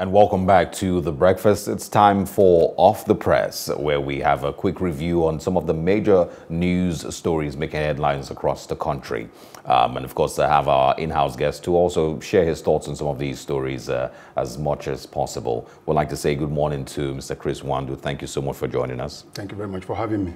And welcome back to The Breakfast. It's time for Off the Press, where we have a quick review on some of the major news stories making headlines across the country. Um, and of course, I have our in house guest to also share his thoughts on some of these stories uh, as much as possible. We'd like to say good morning to Mr. Chris Nwandu. Thank you so much for joining us. Thank you very much for having me.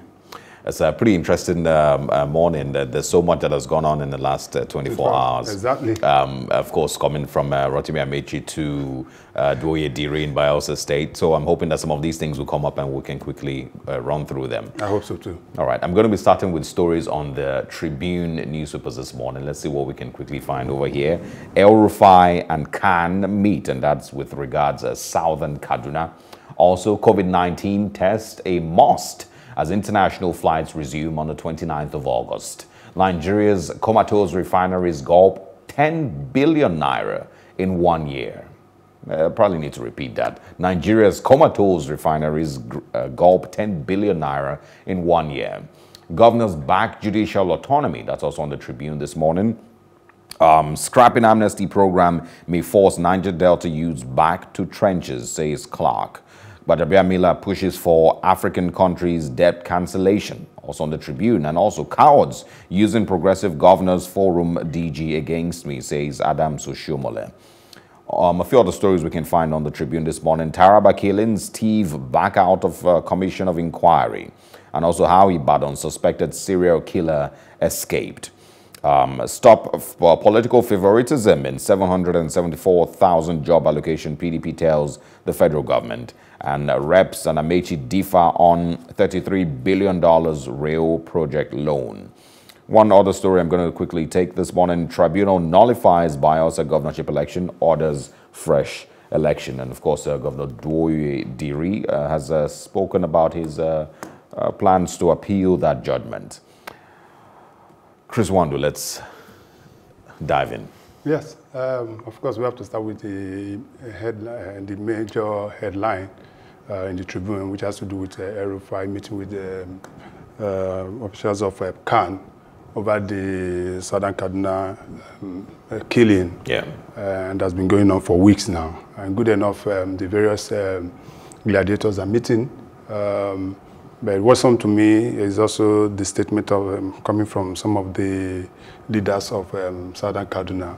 It's a pretty interesting um, uh, morning. There's so much that has gone on in the last uh, 24 hours. Exactly. Um, of course, coming from uh, Rotimi Amaechi to uh, Douye Diri in Bayelsa State. So I'm hoping that some of these things will come up and we can quickly uh, run through them. I hope so too. All right. I'm going to be starting with stories on the Tribune newspapers this morning. Let's see what we can quickly find over here. El Rufai and CAN meet, and that's with regards to Southern Kaduna. Also, COVID-19 test a must as international flights resume on the 29th of August. Nigeria's comatose refineries gulp 10 billion naira in one year. Uh, probably need to repeat that. Nigeria's comatose refineries uh, gulp 10 billion naira in one year. Governors back judicial autonomy. That's also on the Tribune this morning. Um, scrapping amnesty program may force Niger Delta youths back to trenches, says Clark. Gbajabiamila pushes for African countries' debt cancellation, also on the Tribune, and also cowards using Progressive Governors Forum DG against me, says Adam Oshiomhole. Um, a few other stories we can find on the Tribune this morning. Taraba killings, Tiv back out of uh, Commission of Inquiry, and also how Ibadan suspected serial killer escaped. Um, stop uh, political favoritism in 774,000 job allocation, PDP tells the federal government. And reps and Amaechi differ on $33 billion rail project loan. One other story I'm going to quickly take this morning. Tribunal nullifies Bayelsa governorship election, orders fresh election. And of course, uh, Governor Douye Diri uh, has uh, spoken about his uh, uh, plans to appeal that judgment. Chris Nwandu, let's dive in. Yes, um, of course, we have to start with the headline, the major headline in the Tribune, which has to do with uh, El-Rufai meeting with the um, uh, officials of uh, CAN over the Southern Kaduna um, uh, killing. Yeah. Uh, and that's been going on for weeks now. And good enough, um, the various um, gladiators are meeting. Um, but what's on to me is also the statement of um, coming from some of the leaders of um, Southern Kaduna.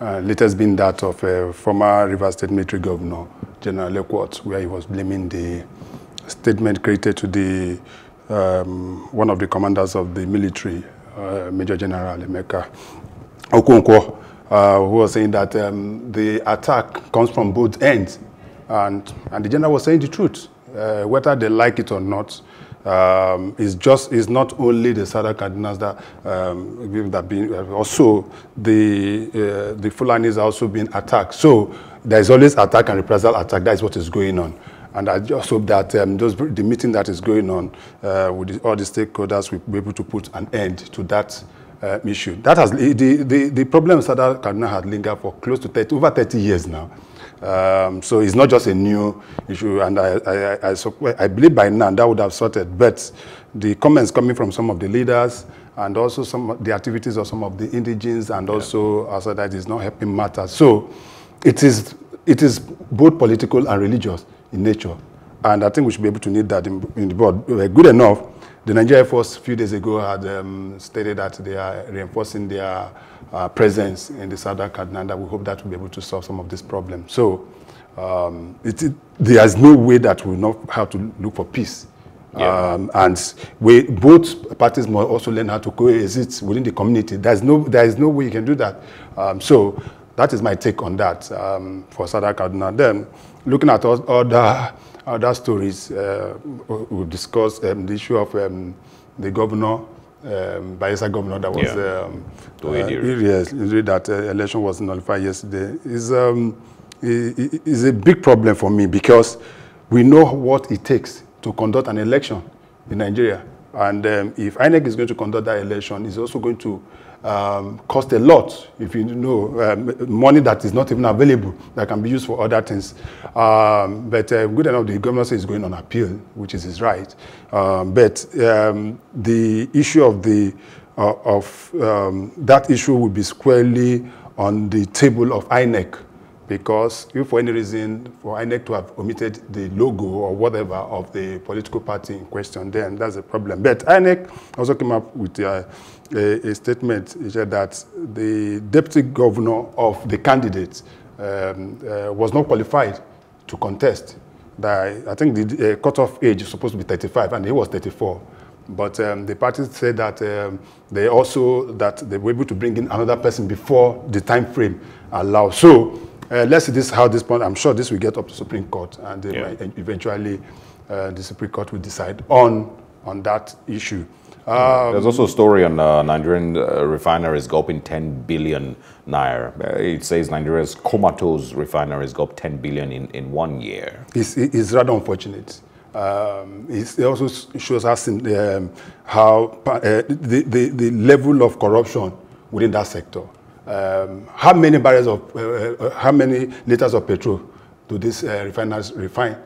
Uh, latest being that of uh, former River State military governor, General Lekwot, where he was blaming the statement created to the um, one of the commanders of the military, uh, Major General Emeka Okonkwo, uh, who was saying that um, the attack comes from both ends. And, and the general was saying the truth, uh, whether they like it or not. Um, it's just it's not only the Southern Kadunas that um, that being also the uh, the Fulanis also being attacked. So there is always attack and reprisal attack. That is what is going on. And I just hope that um, those, the meeting that is going on uh, with the, all the stakeholders will be able to put an end to that uh, issue. That has the, the, the problem Southern Kaduna has lingered for close to 30, over 30 years now. Um, so it's not just a new issue, and I, I, I, I, believe by now that would have sorted. But the comments coming from some of the leaders and also some the activities of some of the indigenes and yeah. also also that is not helping matters. So it is it is both political and religious in nature, and I think we should be able to need that in, in the board. Good enough. The Nigerian Force a few days ago had um, stated that they are reinforcing their uh, presence in the southern Kaduna, we hope that we'll be able to solve some of these problems. So um, it, it, there is no way that we will not have to look for peace. Yeah. Um, and we, both parties must also learn how to coexist within the community. There's no, there is no way you can do that. Um, so that is my take on that um, for Southern Kaduna. Then, looking at other, other stories, uh, we've discussed um, the issue of um, the governor um, Bayelsa governor that was yeah. um, uh, yes, that uh, election was nullified yesterday. Is um, is a big problem for me because we know what it takes to conduct an election in Nigeria, and um, if INEC is going to conduct that election, it's also going to um, cost a lot, if you know, um, money that is not even available that can be used for other things. Um, but uh, good enough, the governor says going on appeal, which is his right. Um, but um, the issue of the uh, of um, that issue will be squarely on the table of INEC because if for any reason for INEC to have omitted the logo or whatever of the political party in question, then that's a problem. But INEC also came up with a, a, a statement that the deputy governor of the candidate um, uh, was not qualified to contest. That I think the uh, cutoff age is supposed to be 35, and he was 34. But um, the party said that um, they also that they were able to bring in another person before the time frame allowed. So uh, let's see this how this point. I'm sure this will get up to Supreme Court, and yeah. eventually uh, the Supreme Court will decide on on that issue. Um, There's also a story on uh, Nigerian uh, refineries gulping 10 billion naira. Uh, it says Nigeria's comatose refineries gulp 10 billion in, in one year. It's, it's rather unfortunate. Um, it also shows us in, um, how uh, the, the, the level of corruption within that sector. Um, how many barrels of, uh, uh, how many liters of petrol do these uh, refiners refine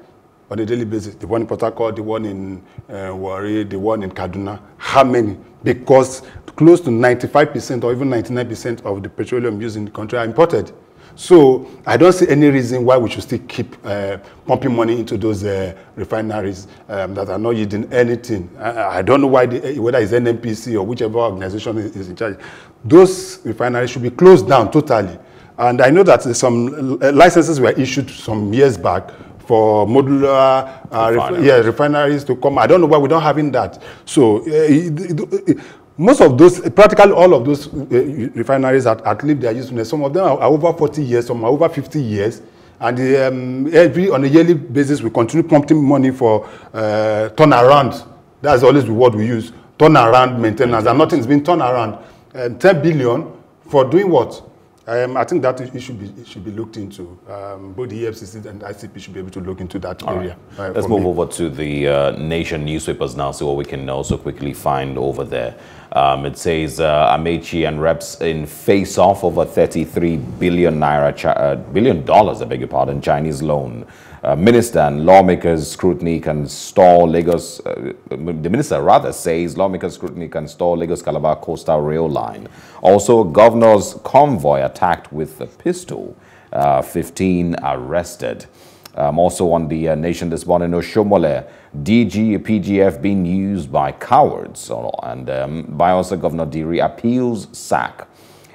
on a daily basis? The one in Port Harcourt, the one in uh, Warri, the one in Kaduna. How many? Because close to 95% or even 99% of the petroleum used in the country are imported. So I don't see any reason why we should still keep uh, pumping money into those uh, refineries um, that are not yielding anything. I, I don't know why, the, whether it's NNPC or whichever organization is, is in charge. Those refineries should be closed down totally. And I know that some uh, licenses were issued some years back for modular uh, refineries. yeah, refineries to come. I don't know why we don't having that. So uh, most of those, practically all of those uh, refineries at, at least their usefulness, some of them are, are, over 40 years, some are over 50 years. And um, every, on a yearly basis, we continue pumping money for uh, turnaround. That's always the word we use, turnaround maintenance, and nothing's been turned around. And 10 billion for doing what? Um, I think that it should be it should be looked into. Um, both the EFCC and ICP should be able to look into that All area. Right. Uh, Let's move me. over to the uh, Nation newspapers now, see what we can also quickly find over there. Um, it says uh, Amaechi and reps in face off over 33 billion naira, uh, billion dollars, I beg your pardon, Chinese loan. Uh, minister and lawmakers scrutiny can stall Lagos, uh, the minister rather says lawmakers scrutiny can stall Lagos Calabar coastal rail line. Also, governor's convoy attacked with a pistol, uh, 15 arrested. Um, also on the uh, nation this morning, Oshiomhole, DG PGF being used by cowards. And um, Bayelsa Governor Diri appeals sack.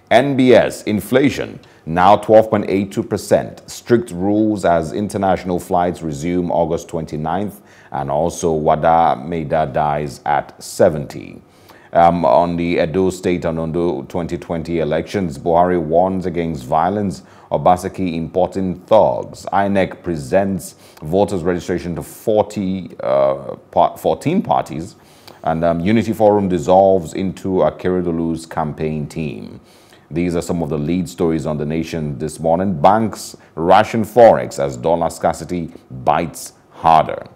NBS, inflation, now 12.82%. Strict rules as international flights resume August 29th. And also Wada Maida dies at 70. Um, on the Edo State and Ondo 2020 elections, Buhari warns against violence. Obaseki importing thugs. INEC presents voters registration to 40, uh, 14 parties. And um, Unity Forum dissolves into a Akeredolu's campaign team. These are some of the lead stories on the nation this morning. Banks ration forex as dollar scarcity bites harder.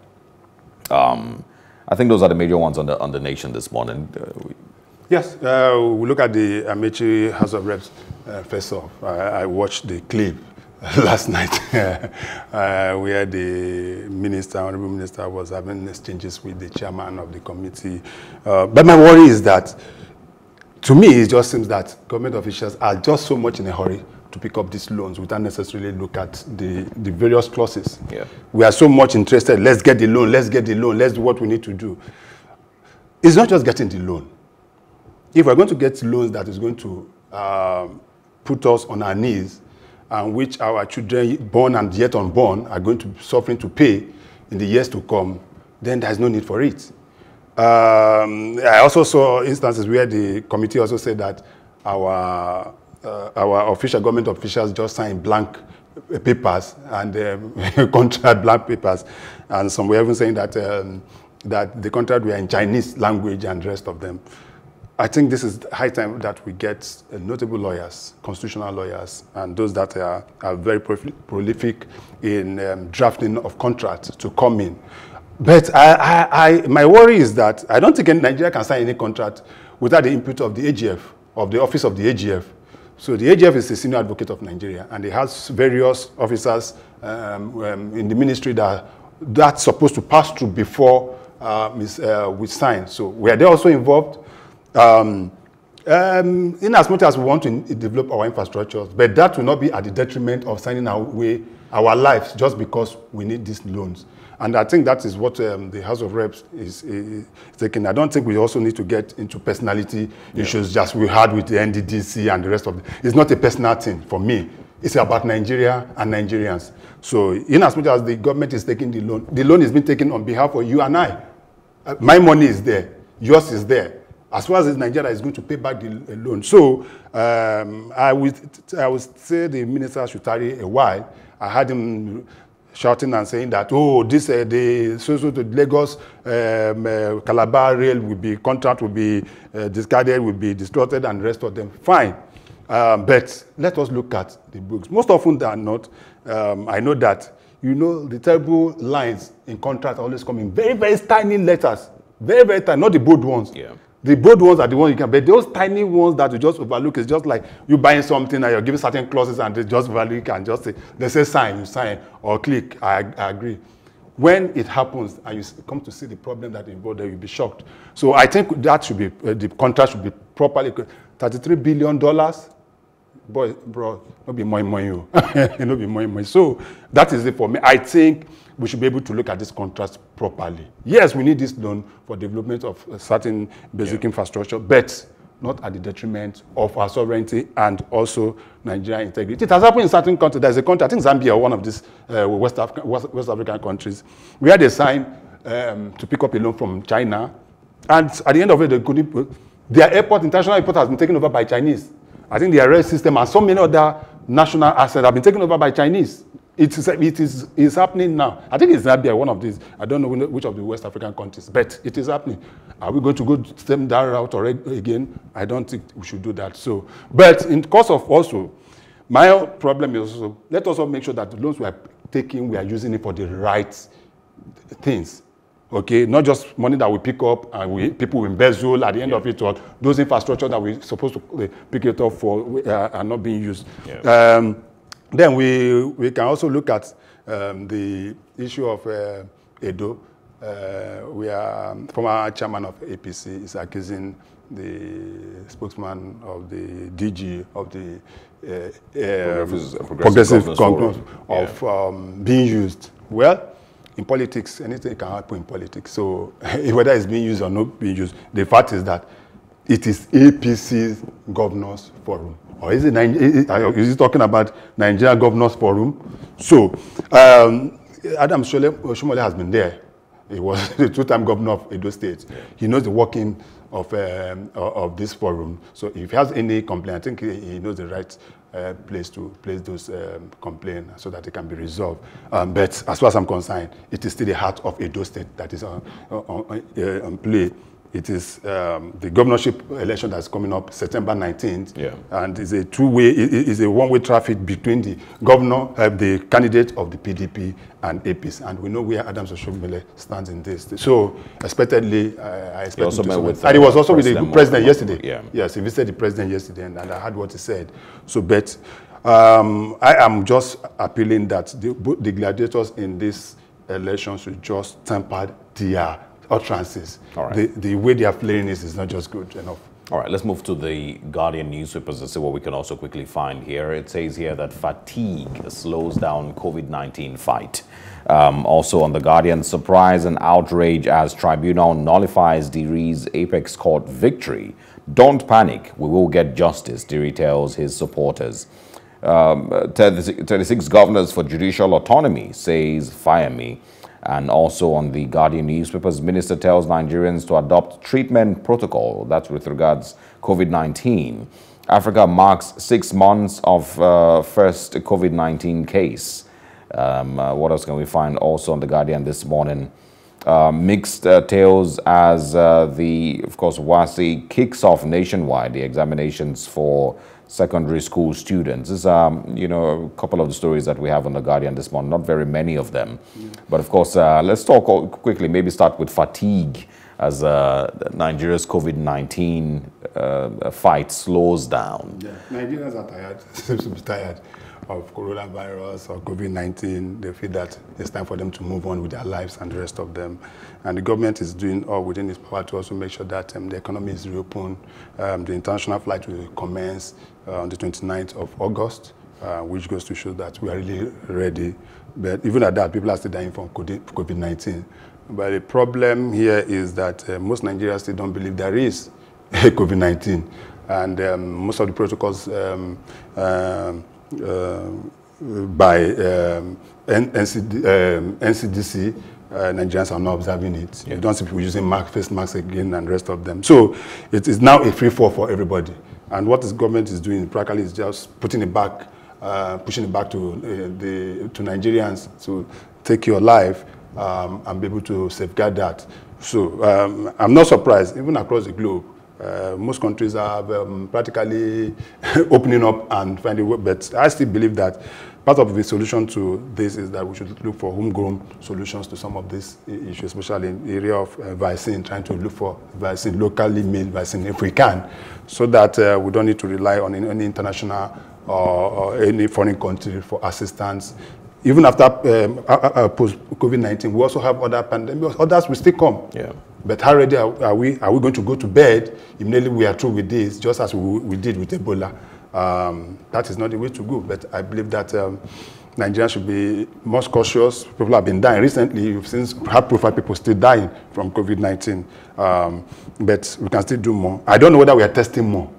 Um, I think those are the major ones on the on the nation this morning. Uh, yes, uh, we look at the Amaechi House of Reps. Uh, first off, I, I, watched the clip last night uh, where the minister, honorable minister, was having exchanges with the chairman of the committee. Uh, but my worry is that, to me, it just seems that government officials are just so much in a hurry to pick up these loans without necessarily look at the, the various clauses. Yeah. We are so much interested, let's get the loan, let's get the loan, let's do what we need to do. It's not just getting the loan. If we're going to get loans that is going to um, put us on our knees and which our children born and yet unborn are going to be suffering to pay in the years to come, then there's no need for it. Um, I also saw instances where the committee also said that our uh, our official government officials just signed blank papers and um, contract blank papers, and some were even saying that um, that the contract were in Chinese language and the rest of them. I think this is high time that we get uh, notable lawyers, constitutional lawyers, and those that are, are very prolific in um, drafting of contracts to come in. But I, I, I, my worry is that I don't think Nigeria can sign any contract without the input of the AGF, of the office of the AGF. So the AGF is the senior advocate of Nigeria, and it has various officers um, um, in the ministry that that's supposed to pass through before uh, uh, we sign. So we are they also involved. Um, Um, in as much as we want to develop our infrastructures, but that will not be at the detriment of signing our way, our lives, just because we need these loans. And I think that is what um, the House of Reps is, is, taking. I don't think we also need to get into personality yeah. issues just we had with the NDDC and the rest of it. It's not a personal thing for me. It's about Nigeria and Nigerians. So in as much as the government is taking the loan, the loan is being taken on behalf of you and I. Uh, my money is there. Yours is there. As far as Nigeria is going to pay back the loan. So um, I, would, I would say the minister should tarry a while. I had him shouting and saying that, oh, this, uh, the so, so the Lagos um, uh, Calabar rail will be, contract will be uh, discarded, will be distorted and rest of them. Fine. Um, but let us look at the books. Most often than not, um, I know that, you know, the terrible lines in contract always come in very, very tiny letters. Very, very tiny, not the bold ones. Yeah. The bold ones are the ones you can, but those tiny ones that you just overlook is just like you buying something and you're giving certain clauses and they just value, you can just say, they say sign, you sign, or click, I, I agree. When it happens and you come to see the problem that involved, you'll be shocked. So I think that should be, uh, the contract should be properly, $33 billion, boy, bro, no be more money, no be more money. So that is it for me. I think we should be able to look at this contrast properly. Yes, we need this loan for development of certain basic yeah. infrastructure, but not at the detriment of our sovereignty and also Nigerian integrity. It has happened in certain countries. There's a country, I think Zambia, one of these uh, West, African, West, West, African countries, we had a sign um, to pick up a loan from China, and at the end of it, they couldn't, their airport, international airport has been taken over by Chinese. I think the arrest system and so many other national assets have been taken over by Chinese. It is, it is it's happening now. I think it's Zambia, one of these. I don't know which of the West African countries, but it is happening. Are we going to go stem that route or again? I don't think we should do that. So, but in course of also, my problem is also, let us also make sure that the loans we are taking, we are using it for the right things. Okay, not just money that we pick up and we, people embezzle at the end yeah. of it, or those infrastructure that we're supposed to pick it up for uh, are not being used. Yeah. Um, then we, we can also look at um, the issue of uh, Edo. Uh, we are, um, former chairman of APC is accusing the spokesman of the DG of the uh, um, progressive, progressive Congress of yeah. um, being used. Well, in politics, anything can happen in politics. So whether it's being used or not being used, the fact is that it is APC's governors forum or is it is he talking about Nigeria Governors Forum? So um, Adam Shomole has been there. He was the two-time governor of Edo State. He knows the working of um, of this forum. So if he has any complaint, I think he, knows the right uh, place to place those um, complaints so that it can be resolved. Um, but as far as I'm concerned, it is still the heart of a Edo State that is on, on, uh, on play. It is um, the governorship election that's coming up September 19th. Yeah. And it's a two-way, it is a one-way traffic between the governor, uh, the candidate of the PDP and APC. And we know where Adams Oshiomhole stands in this. So expectedly, uh, I expect he also met with, uh, And he was also with the president yesterday. Yeah. Yes, he visited the president yesterday and, and I heard what he said. So, but um, I am just appealing that the, the gladiators in this election should just temper their utterances. All right. The, the way they are playing this is not just good enough. All right, let's move to the Guardian newspapers and see what we can also quickly find here. It says here that fatigue slows down COVID-19 fight. Um, also on the Guardian, surprise and outrage as tribunal nullifies Diri's apex court victory. Don't panic, we will get justice, Diri tells his supporters. Um, 36 governors for judicial autonomy says Fayemi. And also on the Guardian newspapers, minister tells Nigerians to adopt treatment protocol. That's with regards COVID-19. Africa marks six months of uh, first COVID-19 case. Um, uh, what else can we find also on the Guardian this morning? Uh, mixed uh, tales as uh, the, of course, WASSCE kicks off nationwide the examinations for secondary school students. This is, um, you know, a couple of the stories that we have on The Guardian this morning, not very many of them. Yeah. But of course, uh, let's talk quickly, maybe start with fatigue as uh, Nigeria's COVID 19 uh, fight slows down. Yeah. Nigerians are tired, seems to be tired of coronavirus or COVID-19. They feel that it's time for them to move on with their lives and the rest of them. And the government is doing all within its power to also make sure that um, the economy is reopened. Um, the international flight will commence uh, on the 29th of August, uh, which goes to show that we are really ready. But even at that, people are still dying from COVID-19. But the problem here is that uh, most Nigerians still don't believe there is COVID-19. And um, most of the protocols um, um by um, NCD, um, NCDC, uh, Nigerians are not observing it. Yeah. You don't see people using mask, face masks again and the rest of them. So it is now a free fall for everybody. And what this government is doing practically is just putting it back, uh, pushing it back to, uh, the, to Nigerians to take your life um, and be able to safeguard that. So um, I'm not surprised, even across the globe, uh, most countries are um, practically opening up and finding way, but I still believe that part of the solution to this is that we should look for homegrown solutions to some of these issues, especially in the area of uh, vaccine, trying to look for vaccine, locally made vaccine if we can, so that uh, we don't need to rely on any international or, or any foreign country for assistance even after um, post COVID-19, we also have other pandemics. Others will still come. Yeah. But how ready are, are, we? Are we going to go to bed immediately we are through with this, just as we, we did with Ebola? Um, that is not the way to go. But I believe that um, Nigerians should be most cautious. People have been dying recently. You've seen high-profile people still dying from COVID-19. Um, but we can still do more. I don't know whether we are testing more.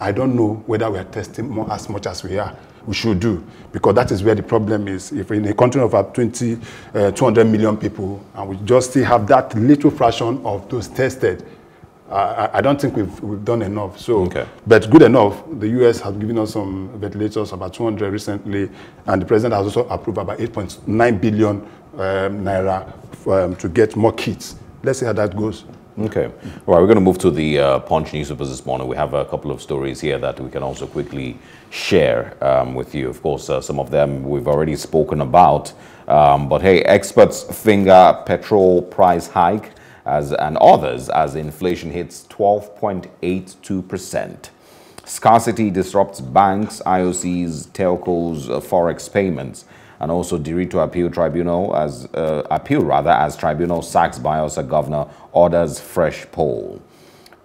I don't know whether we are testing more as much as we are we should do because that is where the problem is. If in a country of about 20, uh, 200 million people and we just still have that little fraction of those tested, uh, I, I don't think we've, we've done enough. So, okay. But good enough, the US has given us some ventilators, about 200 recently, and the president has also approved about 8.9 billion um, naira um, to get more kits. Let's see how that goes. Okay. All right, we're going to move to the uh, Punch newspapers this morning. We have a couple of stories here that we can also quickly share um, with you. Of course, uh, some of them we've already spoken about. Um, but hey, experts finger petrol price hike as and others as inflation hits 12.82%. Scarcity disrupts banks, IOCs, telcos, uh, forex payments and also Diri to Appeal Tribunal as uh, appeal rather as tribunal sacks Bayelsa governor orders fresh poll.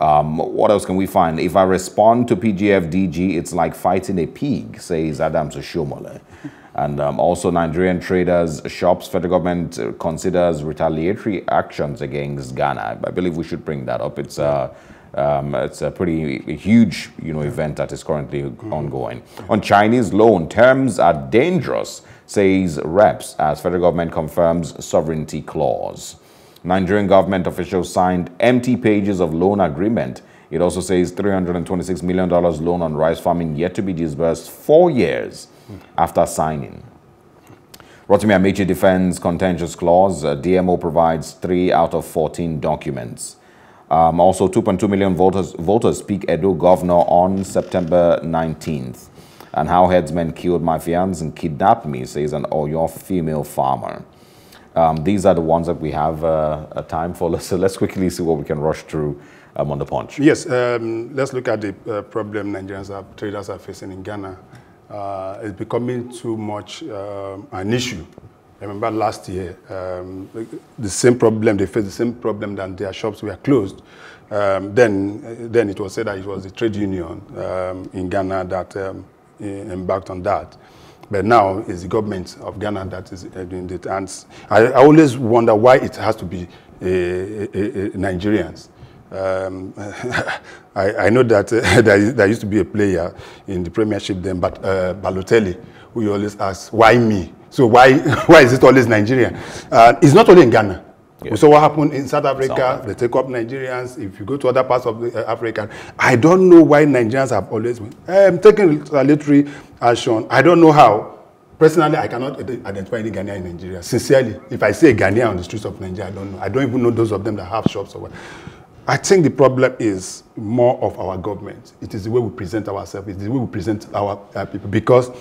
Um, what else can we find? If I respond to PGFDG, it's like fighting a pig, says Adams Oshiomhole. And um, also Nigerian traders, shops, federal government considers retaliatory actions against Ghana. I believe we should bring that up. It's uh, um, it's a pretty huge, you know, event that is currently ongoing. On Chinese loan, terms are dangerous says reps as federal government confirms sovereignty clause. Nigerian government officials signed empty pages of loan agreement. It also says $326 million loan on rice farming yet to be disbursed four years after signing. Rotimi Amaechi defends contentious clause. Uh, DMO provides three out of 14 documents. Um, also, 2.2 million voters, voters speak Edo governor on September 19th and how herdsmen killed my fiance and kidnapped me, says an Oyo female farmer. Um, these are the ones that we have uh, a time for. So let's quickly see what we can rush through um, on the punch. Yes, um, let's look at the uh, problem Nigerians are, traders are facing in Ghana. Uh, it's becoming too much um, an issue. I remember last year, um, the same problem, they faced the same problem that their shops were closed. Um, then, then it was said that it was the trade union in Ghana that embarked on that. But now it's the government of Ghana that is doing it. And I, I always wonder why it has to be uh, Nigerians. Um, I, I, know that uh, there, there, used to be a player in the Premiership then, but uh, Balotelli, who always ask, why me? So why, why is it always Nigerian? Uh, it's not only in Ghana. Yeah. We saw what happened in South Africa. South Africa. They take up Nigerians. If you go to other parts of the, uh, Africa, I don't know why Nigerians have always been um, taking retaliatory action. I don't know how. Personally, I cannot identify any Ghanaian in Nigeria. Sincerely, if I see a Ghanaian on the streets of Nigeria, I don't know. I don't even know those of them that have shops or what. I think the problem is more of our government. It is the way we present ourselves. It is the way we present our uh, people. Because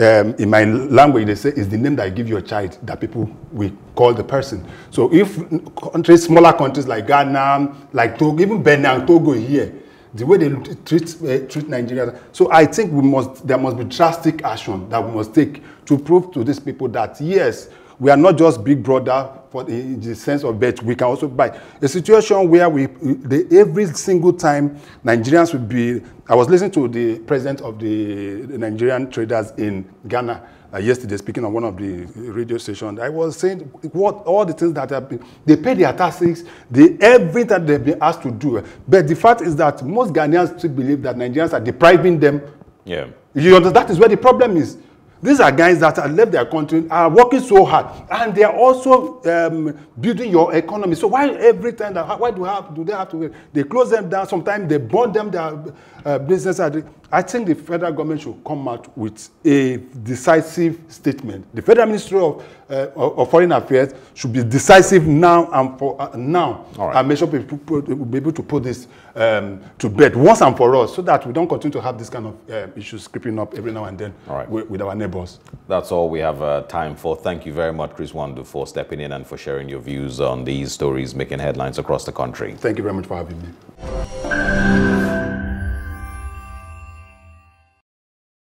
um, in my language, they say it's the name that you give your child that people will call the person. So if countries, smaller countries like Ghana, like Togo, even Benin and Togo here, the way they treat uh, treat Nigerians. So I think we must there must be drastic action that we must take to prove to these people that yes, we are not just big brother for the, the sense of bet. We can also buy a situation where we the, every single time Nigerians would be. I was listening to the president of the, the Nigerian traders in Ghana uh, yesterday, speaking on one of the radio stations. I was saying what all the things that have been. They pay their taxes. They everything that they've been asked to do. But the fact is that most Ghanaians still believe that Nigerians are depriving them. Yeah. You understand? That is where the problem is. These are guys that have left their country, are working so hard, and they are also um, building your economy. So why every time that why do have do they have to? They close them down. Sometimes they burn them their uh, business. I think the federal government should come out with a decisive statement. The federal ministry of, uh, of foreign affairs should be decisive now and for uh, now, right. and make sure people will be able to put this um, to bed once and for all, so that we don't continue to have this kind of uh, issues creeping up every now and then right. with, with, our neighbors. That's all we have uh, time for. Thank you very much, Chris Nwandu, for stepping in and for sharing your views on these stories making headlines across the country. Thank you very much for having me.